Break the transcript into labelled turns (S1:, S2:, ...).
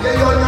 S1: Yeah. yo